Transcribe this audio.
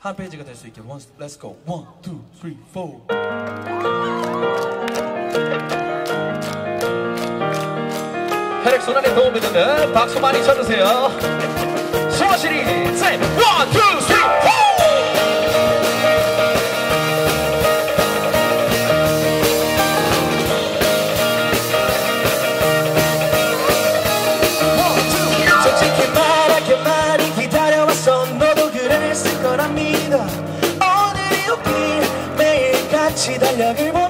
한 페이지가 될 수 있게. 원, let's go. One, two, three, four. 혈액 순환에 도움이 되는 박수 많이 쳐주세요. 소실이 세 Italia vivo